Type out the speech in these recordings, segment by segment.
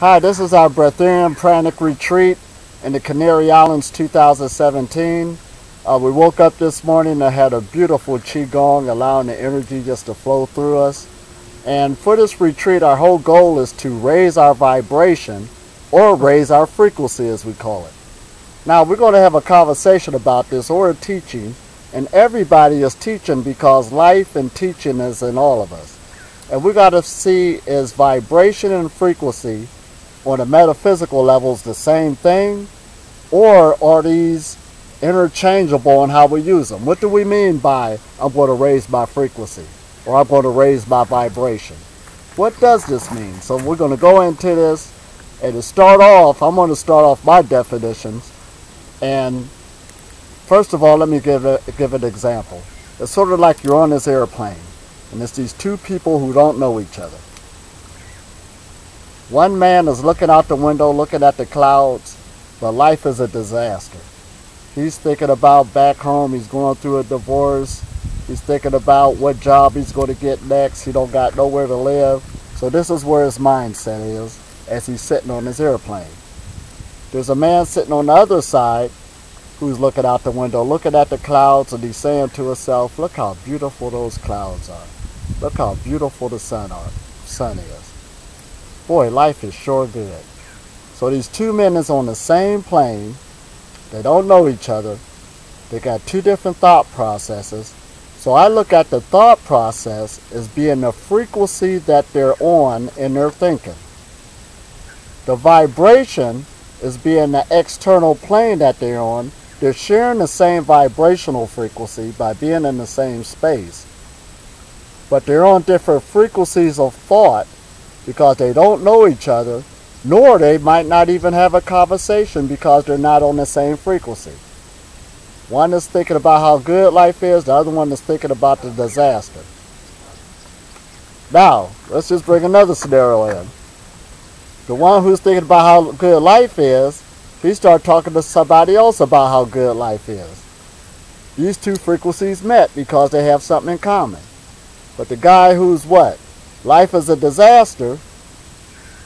Hi, this is our Breatharian Pranic Retreat in the Canary Islands 2017. Uh, we woke up this morning and had a beautiful Qigong allowing the energy just to flow through us. And for this retreat, our whole goal is to raise our vibration or raise our frequency as we call it. Now we're going to have a conversation about this or a teaching and everybody is teaching because life and teaching is in all of us. And we got to see is vibration and frequency on a metaphysical levels the same thing or are these interchangeable in how we use them? What do we mean by I'm going to raise my frequency or I'm going to raise my vibration? What does this mean? So we're going to go into this and to start off, I'm going to start off my definitions. And first of all, let me give, a, give an example. It's sort of like you're on this airplane and it's these two people who don't know each other. One man is looking out the window, looking at the clouds, but life is a disaster. He's thinking about back home. He's going through a divorce. He's thinking about what job he's going to get next. He don't got nowhere to live. So this is where his mindset is as he's sitting on his airplane. There's a man sitting on the other side who's looking out the window, looking at the clouds, and he's saying to himself, look how beautiful those clouds are. Look how beautiful the sun, are, sun is. Boy, life is sure good. So these two men is on the same plane. They don't know each other. They got two different thought processes. So I look at the thought process as being the frequency that they're on in their thinking. The vibration is being the external plane that they're on. They're sharing the same vibrational frequency by being in the same space. But they're on different frequencies of thought because they don't know each other, nor they might not even have a conversation because they're not on the same frequency. One is thinking about how good life is, the other one is thinking about the disaster. Now, let's just bring another scenario in. The one who's thinking about how good life is, he start talking to somebody else about how good life is. These two frequencies met because they have something in common. But the guy who's what? Life is a disaster,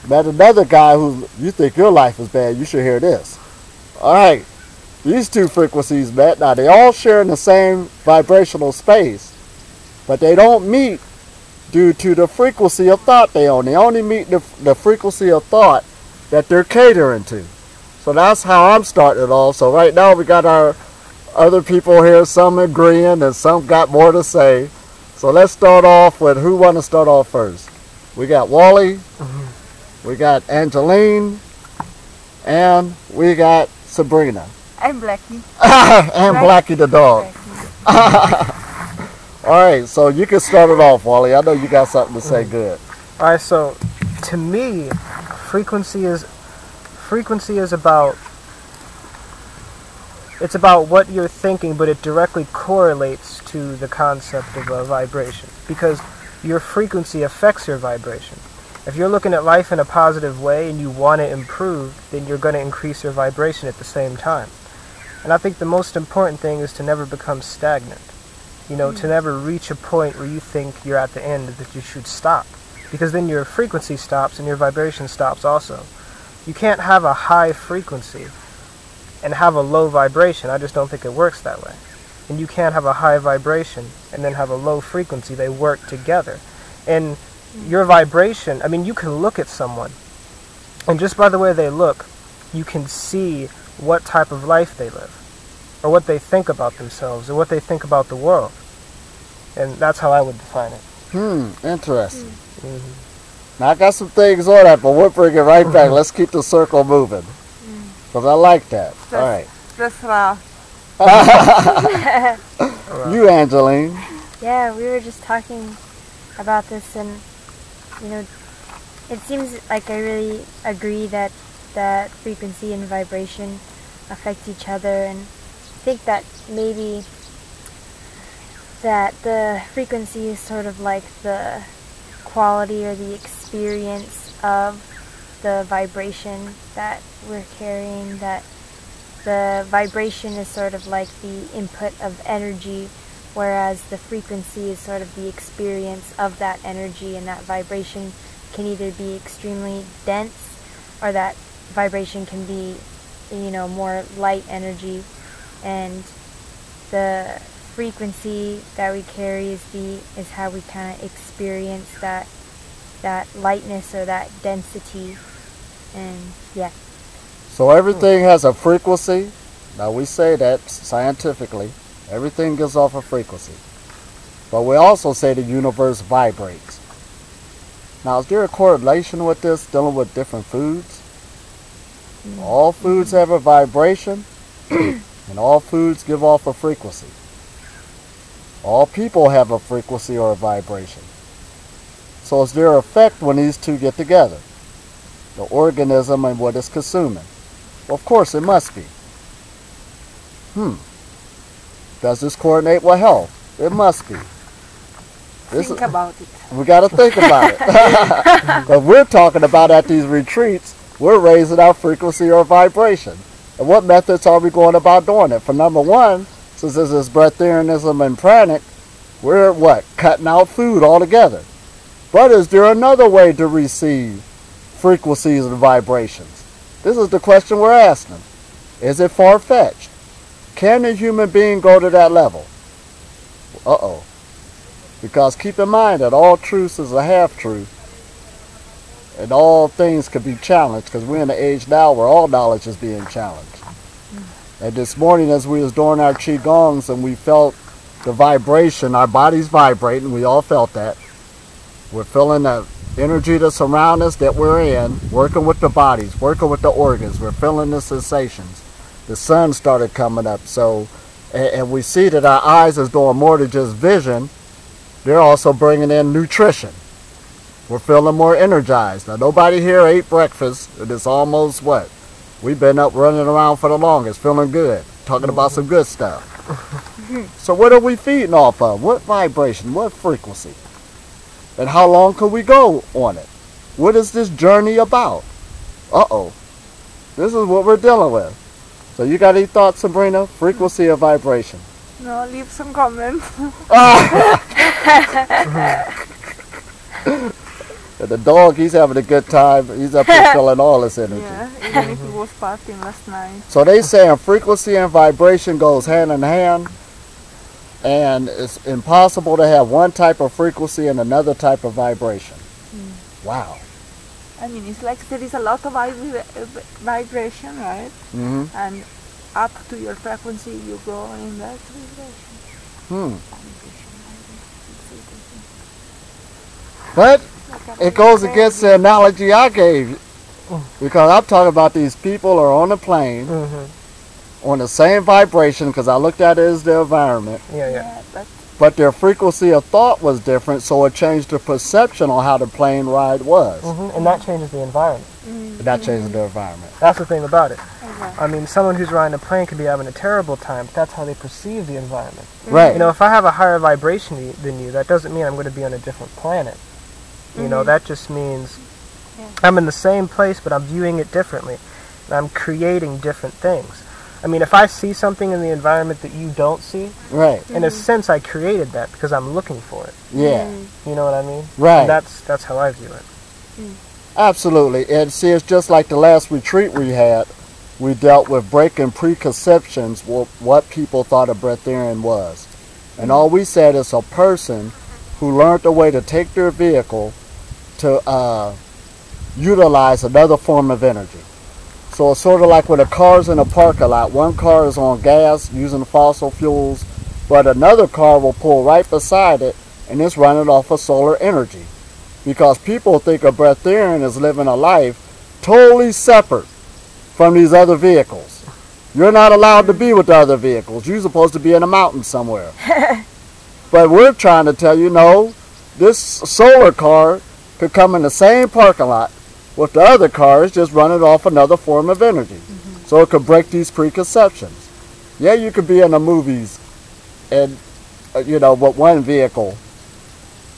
met another guy who you think your life is bad, you should hear this. All right, these two frequencies met. Now they all share in the same vibrational space, but they don't meet due to the frequency of thought they own. They only meet the, the frequency of thought that they're catering to. So that's how I'm starting it off. So right now we got our other people here, some agreeing and some got more to say. So let's start off with who want to start off first. We got Wally, mm-hmm. we got Angeline, and we got Sabrina. I'm Blackie. and Blackie, Blackie the dog. Blackie. All right, so you can start it off, Wally. I know you got something to say. Mm-hmm. Good. All right, so to me, frequency is frequency is about it's about what you're thinking, but it directly correlates to the concept of a vibration because your frequency affects your vibration. If you're looking at life in a positive way and you want to improve, then you're going to increase your vibration at the same time. And I think the most important thing is to never become stagnant. You know, mm. to never reach a point where you think you're at the end that you should stop. Because then your frequency stops and your vibration stops also. You can't have a high frequency and have a low vibration. I just don't think it works that way. And you can't have a high vibration and then have a low frequency. They work together. And your vibration, I mean, you can look at someone, and just by the way they look, you can see what type of life they live, or what they think about themselves, or what they think about the world. And that's how I would define it. Hmm, interesting. Mm-hmm. Now, I got some things on that, but we'll bring it right back. Let's keep the circle moving. Because I like that. All right. That's rough. you, Angeline. Yeah, we were just talking about this, and you know, it seems like I really agree that that frequency and vibration affect each other, and I think that maybe that the frequency is sort of like the quality or the experience of the vibration that we're carrying, that the vibration is sort of like the input of energy, whereas the frequency is sort of the experience of that energy, and that vibration can either be extremely dense or that vibration can be, you know, more light energy, and the frequency that we carry is the is how we kind of experience that that lightness or that density, and yeah. So everything has a frequency. Now we say that scientifically. Everything gives off a frequency. But we also say the universe vibrates. Now is there a correlation with this dealing with different foods? Mm. All foods have a vibration and all foods give off a frequency. All people have a frequency or a vibration. So is there effect when these two get together? The organism and what it's consuming. Well, of course, it must be. Hmm. Does this coordinate with health? It must be. This Think is- about it. we got to think about it. Because we're talking about at these retreats, we're raising our frequency or vibration. And what methods are we going about doing it? For number one, since this is breatharianism and pranic, we're what? Cutting out food altogether. But is there another way to receive frequencies and vibrations? This is the question we're asking. Is it far fetched? Can a human being go to that level? Uh oh. Because keep in mind that all truth is a half truth. And all things can be challenged because we're in an age now where all knowledge is being challenged. And this morning as we was doing our Qigongs and we felt the vibration, our bodies vibrating, we all felt that. We're feeling the energy that's around us that we're in, working with the bodies, working with the organs. We're feeling the sensations. The sun started coming up. So, and, and we see that our eyes is doing more than just vision. They're also bringing in nutrition. We're feeling more energized. Now, nobody here ate breakfast. and It's almost what? We've been up running around for the longest, feeling good, talking about some good stuff. so, what are we feeding off of? What vibration? What frequency? And how long can we go on it? What is this journey about? Uh oh. This is what we're dealing with. So, you got any thoughts, Sabrina? Frequency or vibration? No, leave some comments. And the dog, he's having a good time. He's up here feeling all his energy. yeah, even if he was partying last night. So they saying frequency and vibration goes hand in hand, and it's impossible to have one type of frequency and another type of vibration. Wow. I mean, it's like there is a lot of vibra- vibration, right? hmm And up to your frequency, you go in that vibration. Hmm. But it goes against the analogy I gave. Because I'm talking about these people are on a plane hmm on the same vibration because I looked at it as the environment. Yeah, yeah. Yeah, but but their frequency of thought was different, so it changed the perception on how the plane ride was. hmm And that changes the environment. And that changes the environment. That's the thing about it. okay. I mean, someone who's riding a plane could be having a terrible time, but that's how they perceive the environment. Mm-hmm. Right. You know, if I have a higher vibration than you, that doesn't mean I'm going to be on a different planet. You know, mm-hmm. that just means Yeah. I'm in the same place, but I'm viewing it differently. And I'm creating different things. I mean, if I see something in the environment that you don't see, right. in a mm-hmm. sense, I created that because I'm looking for it. Yeah. Mm-hmm. You know what I mean? Right. And that's that's how I view it. Mm-hmm. Absolutely. And see, it's just like the last retreat we had. We dealt with breaking preconceptions, what, what people thought a breatharian was. And all we said is a person who learned a way to take their vehicle to uh, utilize another form of energy. So it's sort of like when a car's in a parking lot. One car is on gas using fossil fuels, but another car will pull right beside it and it's running off of solar energy because people think a breatharian is living a life totally separate from these other vehicles. You're not allowed to be with the other vehicles. You're supposed to be in a mountain somewhere. but we're trying to tell you, no, this solar car could come in the same parking lot with the other cars just running off another form of energy. So it could break these preconceptions. Yeah, you could be in the movies and, uh, you know, with one vehicle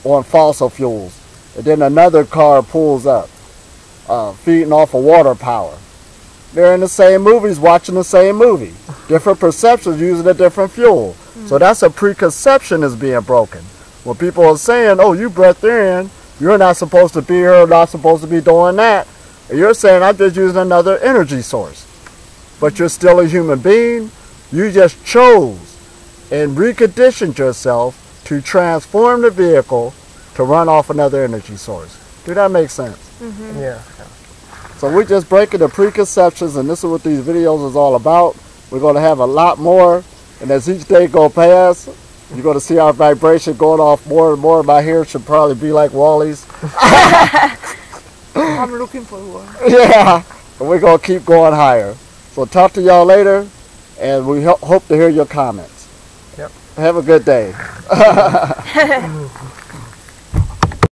on fossil fuels and then another car pulls up, uh, feeding off of water power. They're in the same movies, watching the same movie. Different perceptions using a different fuel. So that's a preconception is being broken. When people are saying, "Oh, you breatharian, you're not supposed to be here, not supposed to be doing that," And you're saying I'm just using another energy source. But you're still a human being. You just chose and reconditioned yourself to transform the vehicle to run off another energy source. Do that make sense? Mm-hmm. Yeah. So we're just breaking the preconceptions, and this is what these videos is all about. We're going to have a lot more, and as each day go past, you're going to see our vibration going off more and more. My hair should probably be like Wally's. I'm looking for one. yeah, and we're going to keep going higher. So talk to y'all later, and we ho- hope to hear your comments. Yep. Have a good day.